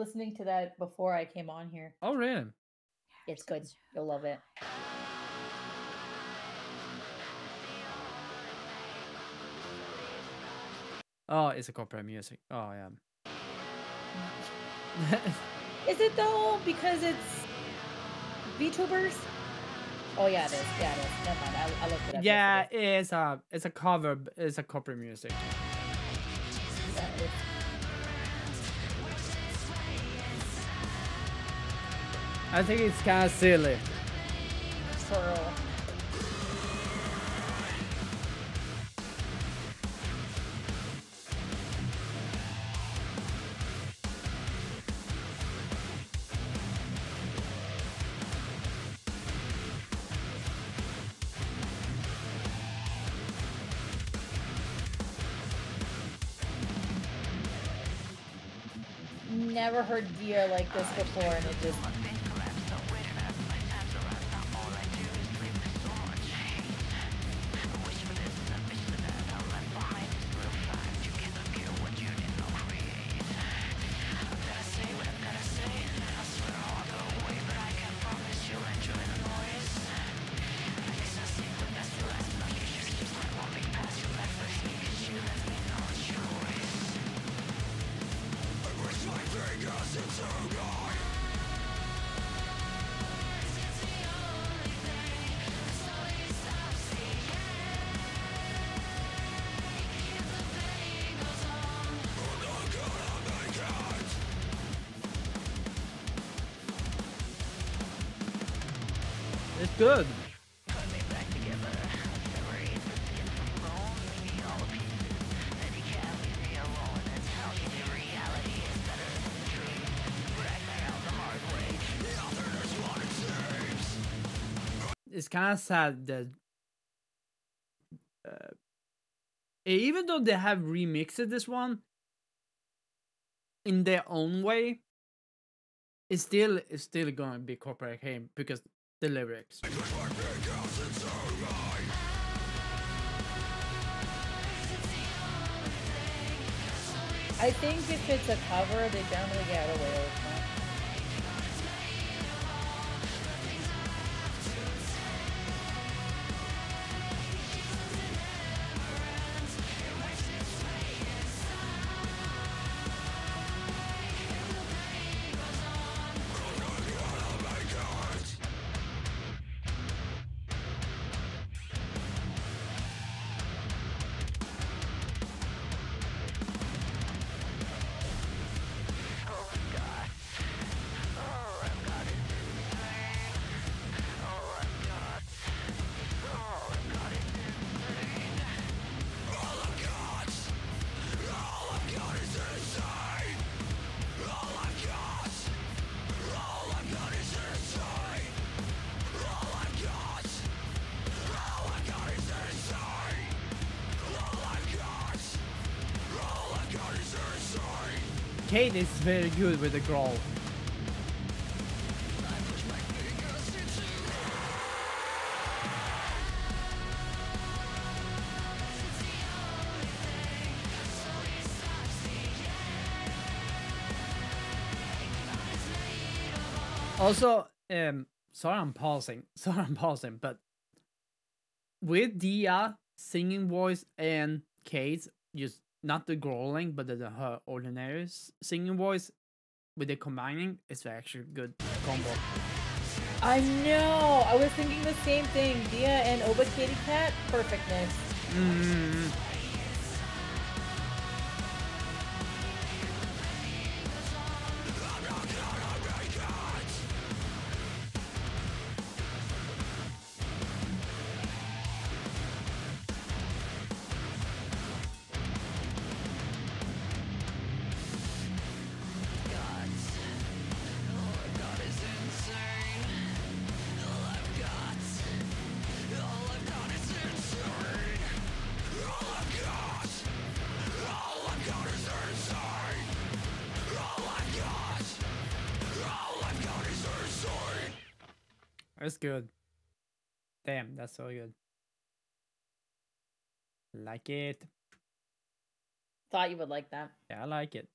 listening to that before I came on here. Oh, really? It's good. You'll love it. Oh, it's a copyright music. Oh, yeah. Is it though? Because it's VTubers? Oh yeah, it is. Yeah, it is. Never mind. I, I looked it up. yeah, it's a it's a cover. It's a copyright music. I think it's kind of silly. Never heard Dya like this before, and it just good. It's kind of sad that uh, even though they have remixed this one in their own way, it's still it's still going to be copyright claim because the lyrics. I think if it's a cover, they generally get away with it. Kate is very good with the growl. Also, um, sorry I'm pausing. Sorry I'm pausing, but with Dya singing voice and Kate, just not the growling, but the, the her ordinary singing voice, with the combining, it's actually good combo. I know. I was thinking the same thing. Dya and Oba Kitty Cat, perfectness. Mm. That's good. Damn, that's so good. Like it. Thought you would like that. Yeah, I like it.